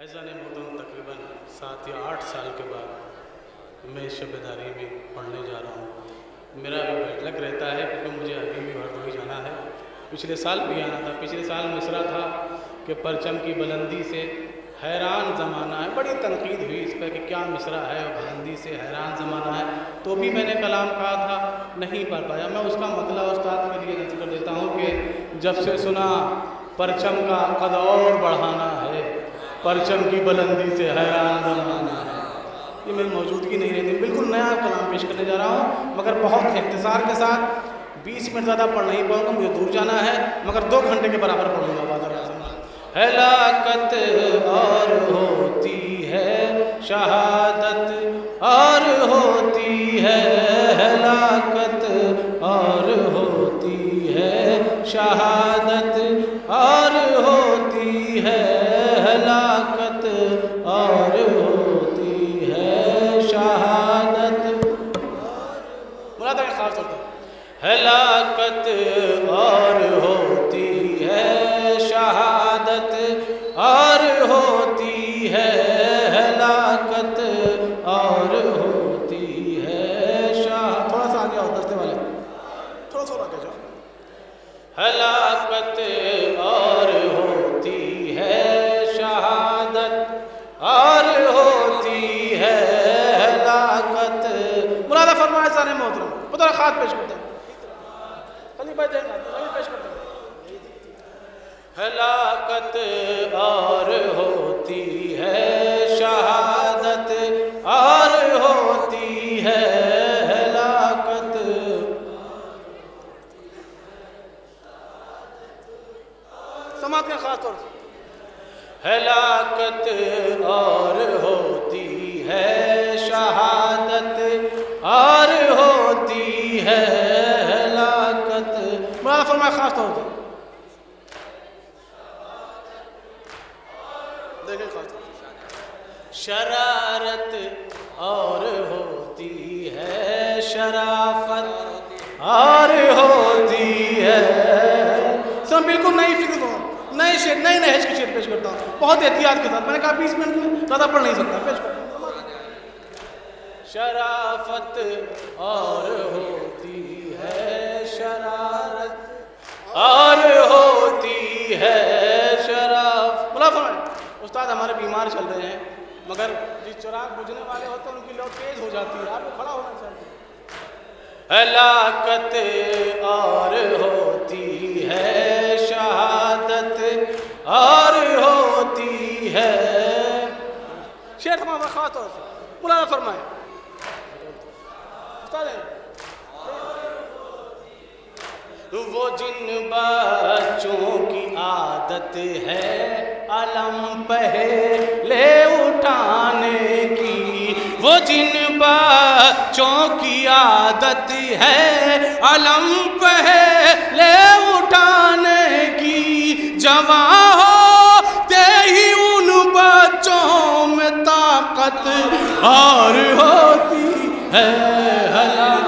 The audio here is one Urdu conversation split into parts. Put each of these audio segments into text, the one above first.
ایسا نے محترم تقریباً سات یا آٹھ سال کے بعد میں اس شب داری میں پڑھنے جا رہا ہوں۔ میرا بھی بیڈ لک رہتا ہے کیونکہ مجھے ابھی بھی ہر روز جانا ہے۔ پچھلے سال بھی آنا تھا۔ پچھلے سال مصرا تھا کہ پرچم کی بلندی سے حیران زمانہ ہے۔ بڑی تنقید ہوئی اس پہ کہ کیا مصرا ہے بلندی سے حیران زمانہ ہے۔ تو بھی میں نے کلام کہا تھا، نہیں پڑھ پایا۔ میں اس کا مطلب استاد کے لیے نظر کر دیتا ہوں کہ جب سے سنا پرچم کا قد اور بڑھانا ہے پرچم کی بلندی سے حیران زمانہ ہے۔ یہ میری موجودگی نہیں رہتی، بالکل نیا کلام پیش کرنے جا رہا ہوں۔ مگر بہت اختصار کے ساتھ بیس منٹ زیادہ پڑھ نہیں پاؤں گا، مجھے دور جانا ہے، مگر دو گھنٹے کے برابر پڑھوں گا۔ بادر ہلاکت اور ہوتی ہے، شہادت اور ہوتی ہے، ہلاکت ہلاکت ہلاکت اور ہوتی ہے شہادت اور ہوتی ہے ہلاکت سماعت کے خاص طور سے۔ ہلاکت اور ہوتی ہے شہادت اور ہوتی ہے ہلاکت۔ مولانا فرمایا خاص طور سے۔ دیکھیں خاص طور سے شرارت اور ہوتی ہے، شرافت اور ہوتی ہے۔ سب بالکل نئی فکر ہو نئے شیر نئی نئے کی شیر پیش کرتا ہوں۔ بہت احتیاط کے ساتھ، میں نے کہا بیس منٹ میں زیادہ پڑھ نہیں سکتا، پیش کرتا شرافت اور ہوتی ہے، شرارت اور ہوتی ہے۔ استاد ہمارے بیمار چل رہے ہیں مگر جس چراغ بجھنے والے ہوتے ہیں ان کی لوگ تیز ہو جاتی ہے۔ آپ کو کھڑا ہونا چاہیے۔ ہلاکت اور ہوتی ہے شہادت اور ہوتی ہے۔ شیخ خاص طور سے مولانا فرمائے۔ استاد وہ جن بچوں کی عادت ہے علم پہلے اٹھانے کی۔ وہ جن بچوں کی عادت ہے علم پہلے اٹھانے کی۔ جوان ہوتے ہی ان بچوں میں طاقت اور ہوتی ہے حلال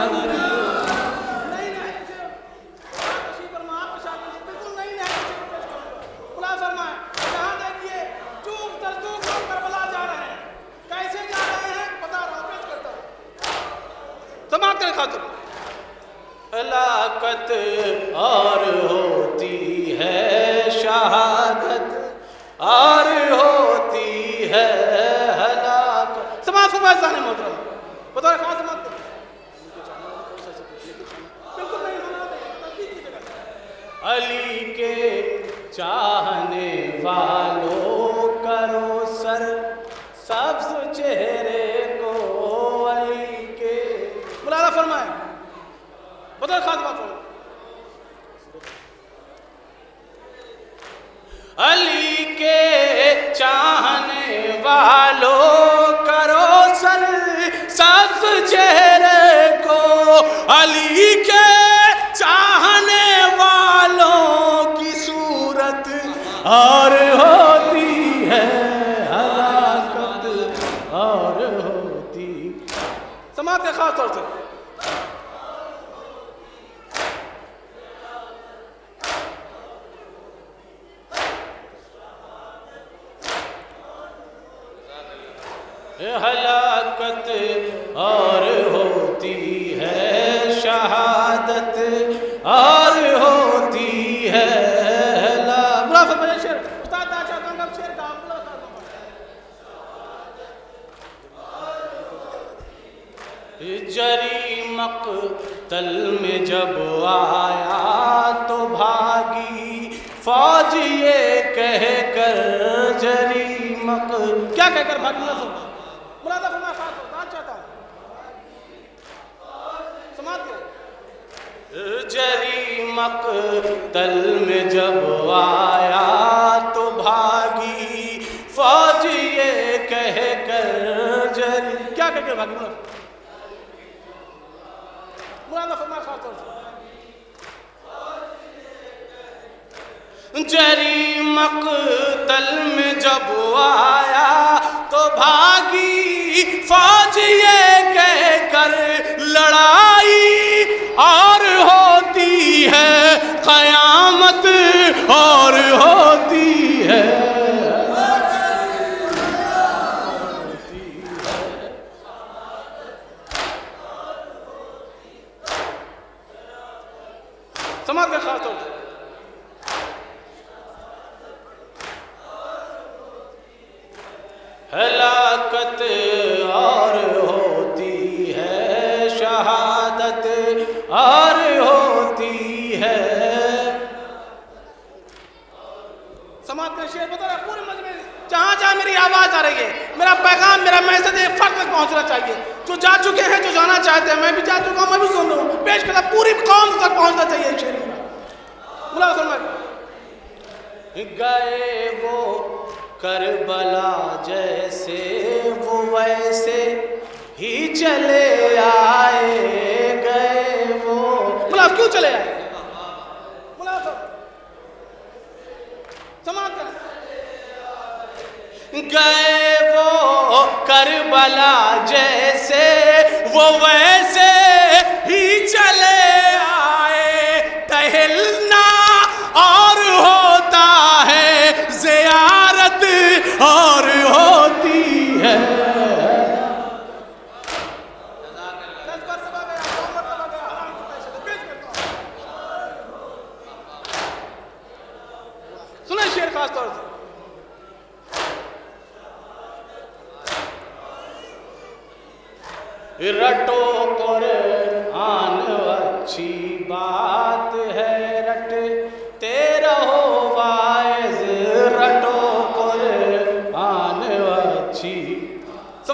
بدل خاص بات فرمائے علی کے چاہنے والوں کرو سر، سبز چہرے کو۔ علی کے چاہنے والوں کی صورت اور ہوتی ہے ہلاکت، اور ہوتی۔ سماعت کے خاص طور سے۔ ہلاکت اور ہوتی ہے، شہادت اور ہوتی ہے۔ جری مقتل میں جب آیا تو بھاگی۔ فوج یہ کہہ کر جری مق کیا کہہ کر بھاگی نہ سن مرادہ فرما خاص ہو بات چاہتا ہوں سماعت کریں جری مقتل میں جب آیا تو بھاگی فوج یہ کہہ کر جری کیا کہہ کر بھاگی مرادہ مرادہ فرما خاص طور سے۔ جری مقتل میں جب آیا تو بھاگی فوج یہ کہہ کر لڑائی قیامت اور ہوتی ہے سماعت کا خاص طور سے ہلاکت اور ہوتی ہے شہادت اور جہاں میری آواز آ رہی ہے۔ میرا پیغام میرا میسج ایک فرد تک پہنچنا چاہیے۔ جو جا چکے ہیں جو جانا چاہتے ہیں میں بھی جا چکا ہوں میں بھی سن رہا ہوں۔ پیش کرتا پوری قوم تک پہنچنا چاہیے میرا ملا فرمائے گئے وہ کربلا جیسے وہ ویسے ہی چلے آئے۔ گئے وہ ملاب کیوں چلے آئے ملاب سماعت کریں گئے وہ کربلا جیسے وہ ویسے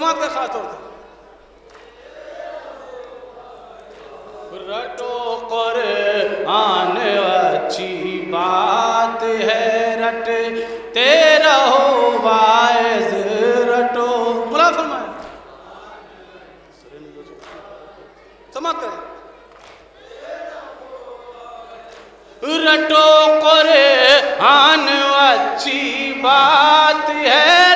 سماعت کا خاص طور سے رٹو قرآن اچھی بات ہے رٹ تیرا ہو وائز رٹو۔ بلا فرمائے۔ سماعت کریں۔ رٹو قرآن اچھی بات ہے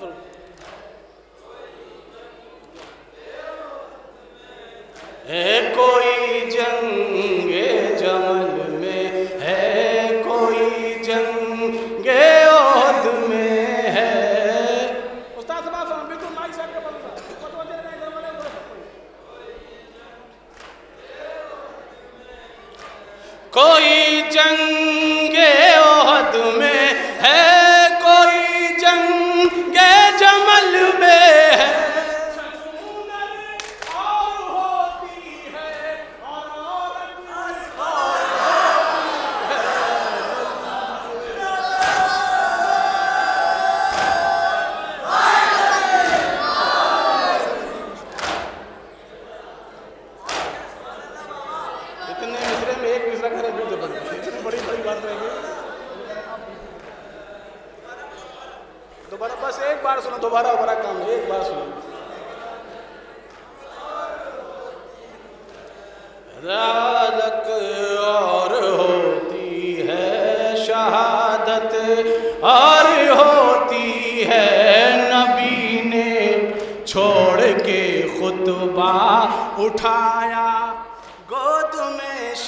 سماعت ہے کوئی جنگ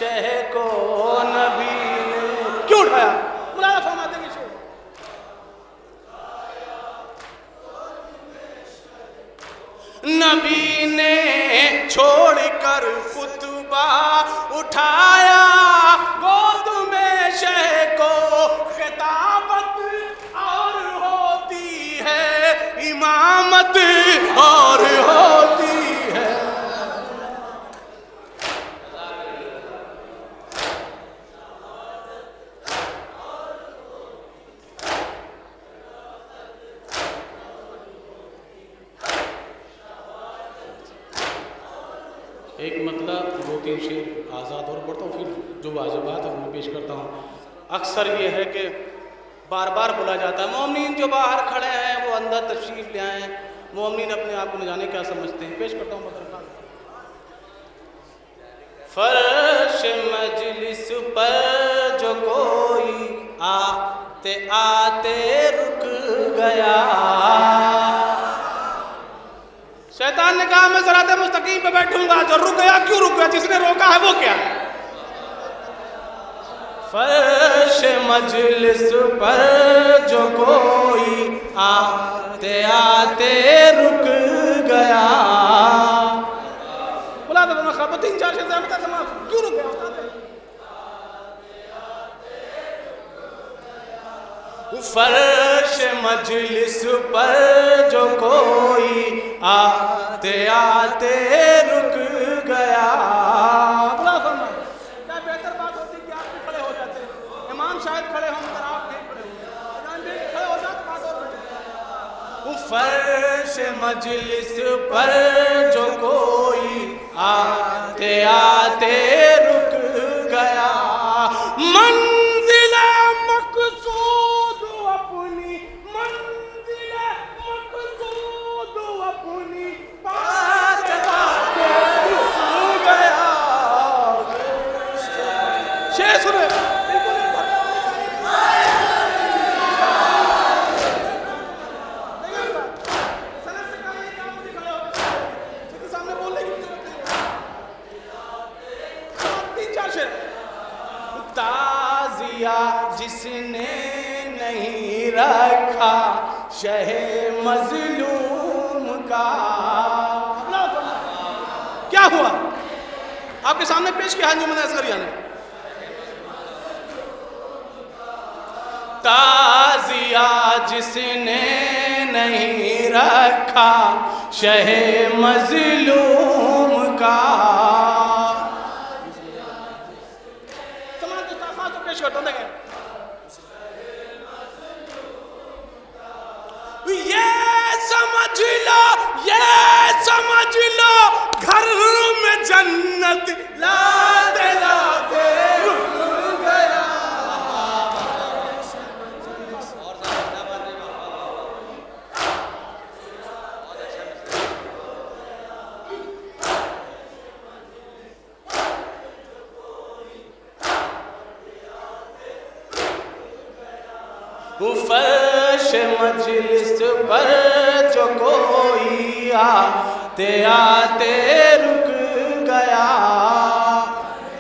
شہ کو نبی نے کیوں اٹھایا؟ مولانا فرماتے ہیں شو نبی نے چھوڑ کر خطبہ اٹھایا۔ گود میں شہ کو خطابت اور ہوتی ہے امامت اور ہوتی ہے ایک مطلب دو تین شعر آزاد اور پڑھتا ہوں پھر جو واجبات ہے، وہ پیش کرتا ہوں۔ اکثر یہ ہے کہ بار بار بولا جاتا ہے، مومنین جو باہر کھڑے ہیں، وہ اندر تشریف لے آئیں مومنین اپنے آپ کو نہ جانے کیا سمجھتے ہیں۔ پیش کرتا ہوں بدر خان۔ فرش مجلس پر جو کوئی آتے آتے رک گیا۔ شیطان نے کہا، میں صراط مستقیم پہ بیٹھوں گا، جو رک گیا، کیوں رک گیا؟ جس نے روکا ہے، وہ کیا؟ ہے فرش مجلس پر جو کوئی آتے آتے رک گیا۔ بلا تو میں خبر تین چار شیطان بتا سما کیوں رک گیا؟ استاد؟ فرش مجلس پر جو کوئی آتے آتے رک گیا۔ بلا فرما کیا بہتر بات ہوتی کہ آپ بھی کھڑے ہو جاتے امام شاید کھڑے ہوں مگر آپ نہیں ہو جاتے فرش مجلس پر جو کوئی آتے آتے رک جس نے نہیں رکھا شہ مظلوم کا۔ یہ سمجھ لو، یہ سمجھ لو، گھر میں جنت لاتے لاتے رک گیا فرش مجلس پر جو کوئی آتے آتے رک گیا۔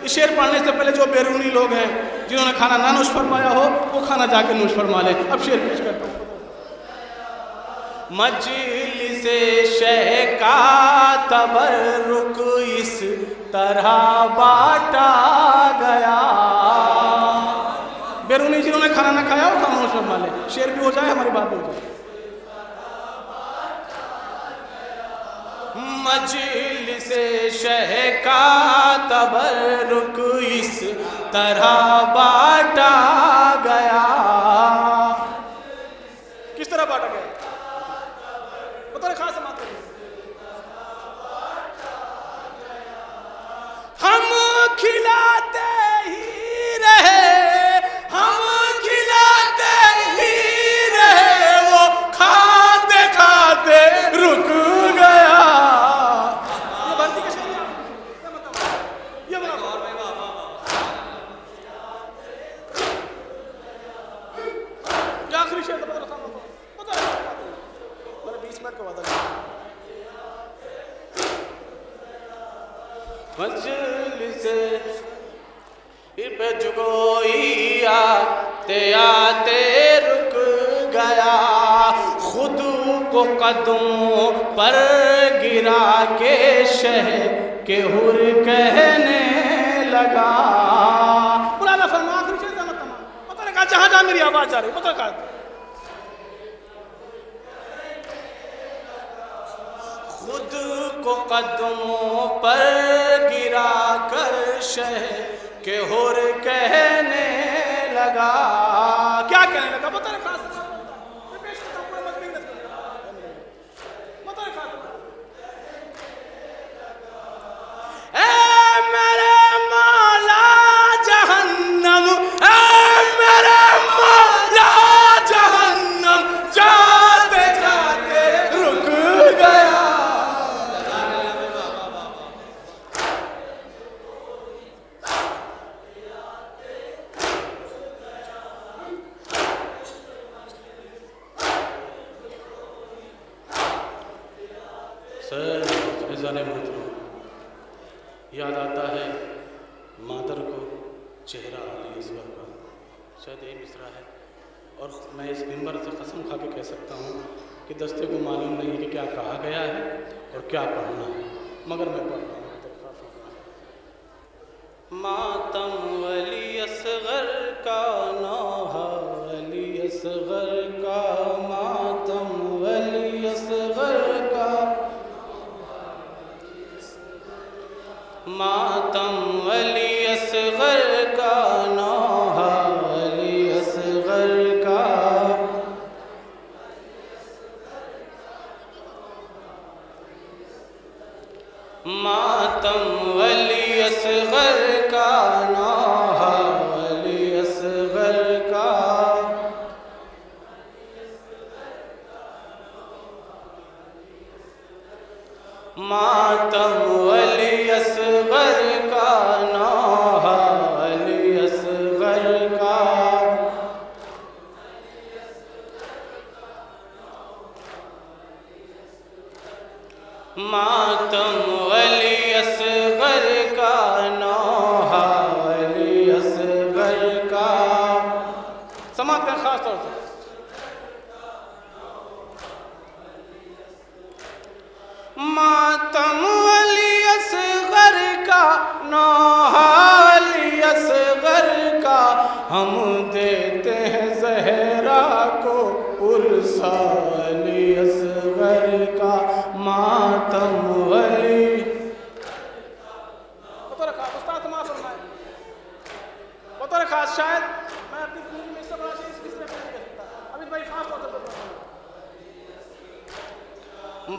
اس شعر پڑھنے سے پہلے جو بیرونی لوگ ہیں، جنہوں نے کھانا نہ نوش فرمایا ہو، وہ کھانا جا کے نوش فرما لیں۔ اب شعر پیش کرتا ہوں۔ مجلس شہ کا تبرک اس طرح باٹا گیا۔ بیرونی جنہوں نے کھانا نہ کھایا، وہ کھانا نوش فرما لیں شعر بھی ہو جائے، ہماری بات بھی ہو جائے۔ مجلس شہ کا تبرک اس طرح باٹا گیا۔ کس طرح باٹا گیا؟ بطور خاص سماعت کریے ہم کھلاتے آتے آتے رک گیا۔ خود کو قدموں پر گرا کے شہ کے ہر کہنے لگا۔ مولانا فرما آخری چیز ہے تمام۔ پتہ نہیں کہا جہاں جہاں میری آواز جا رہی پتہ کہا خود کو قدموں پر گرا کر شہ کے ہر کہنے لگا کیا کہنے لگا پتہ نہیں کہا ماتم علی اصغر کا نوحہ، علی اصغر کا ماتم، علی اصغر کا ماتم، علی اصغر کا نوحہ، علی اصغر کا ماتم، علی اصغر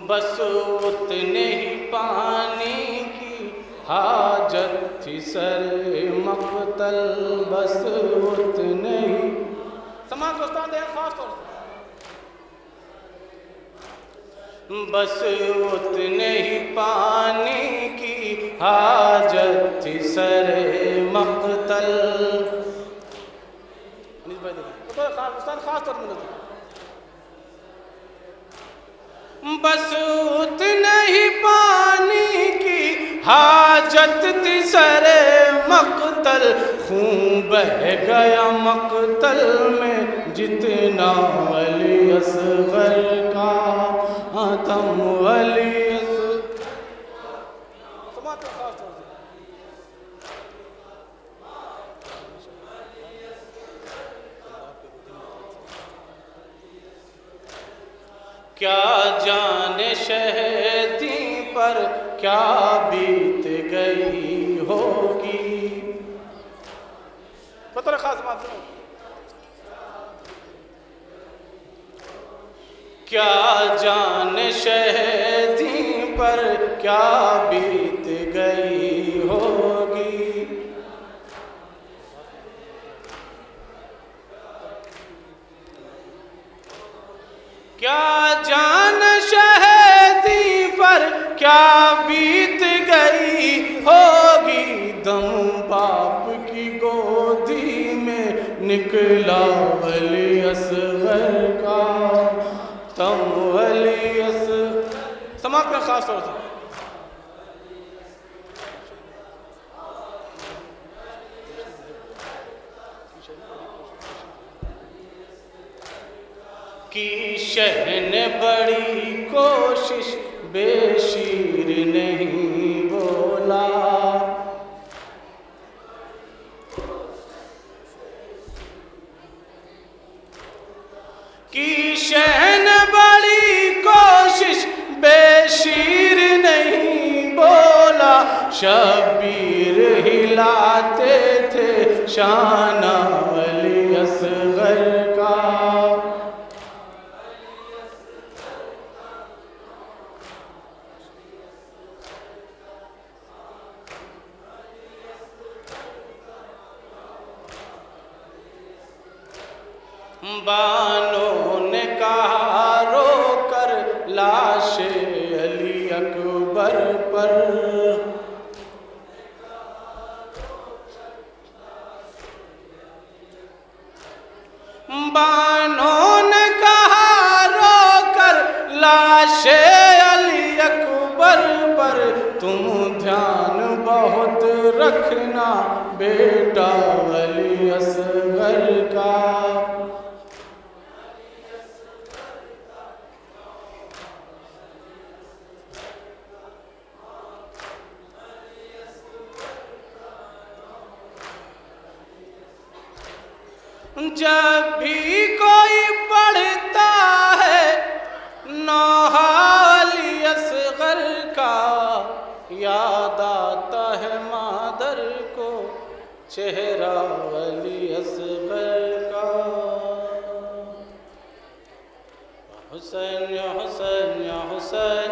بس اتنے ہی پانی کی حاجت تھی سر مقتل، بس اتنے ہی۔ سماعت کے استاد ہیں، خاص طور سے۔ بس اتنے ہی پانی کی حاجت تھی سر مقتل۔ پتہ رکھا استاد خاص طور سے۔ بسوت بس ہی پانی کی حاجت تھی سر مقتل۔ خون بہ گیا مقتل میں جتنا علی اصغر کا آتم علی اصغر کیا جان شہدی پر کیا بیت گئی ہوگی؟ رکھا سماعت سے کیا جان شہدی پر کیا بیت نکلا علی اصغر کا، تم علی اصغر۔ سماعت میں خاص طور سے۔ کی شہن بڑی کوشش، بے شیر نہیں بولا۔ شبیر ہلاتے تھے شانہ علی اصغر کا۔ بانوں نے کہا لاش علی اکبر پر تم دھیان بہت رکھنا بیٹا علی اصغر کا۔ جب بھی کوئی پڑھتا چہرہ علی اصغر کا۔ حسین یا حسین یا حسین۔